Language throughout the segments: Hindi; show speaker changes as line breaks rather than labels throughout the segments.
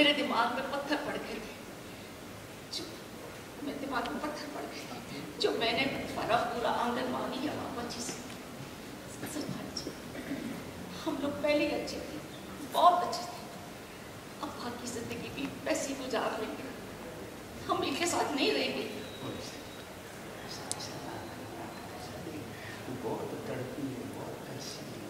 मेरे दिमाग में पत्थर पड़ गए थे। जो मेरे दिमाग में पत्थर पड़ गए जो मैंने बर्फ़ पूरा आँगन मांगी या बाबा जी। से हम लोग पहले अच्छे थे, बहुत अच्छे थे। अब बाकी ज़िंदगी भी पैसे गुजार लेंगे। हम इनके साथ नहीं रहेंगे।
बहुत तड़पी है, बहुत तरसी है।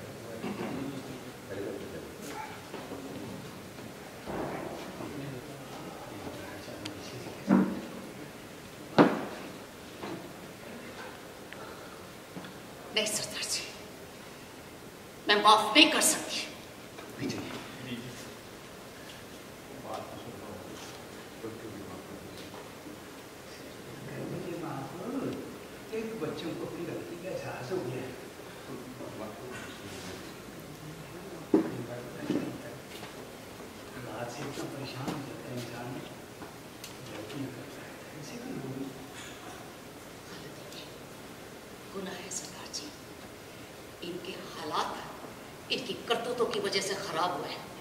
सरदार जी मैं माफ़ नहीं कर सकती
विजय मुझे माफ़ करो एक बच्चों को अपनी गलती का एहसास हो गया बात से इतना परेशान हो जाता है इंसान गलतियाँ करता है ऐसे क्यों होगी
गुनाह है सरदार जी इनके हालात इनकी करतूतों की वजह से खराब हुए हैं।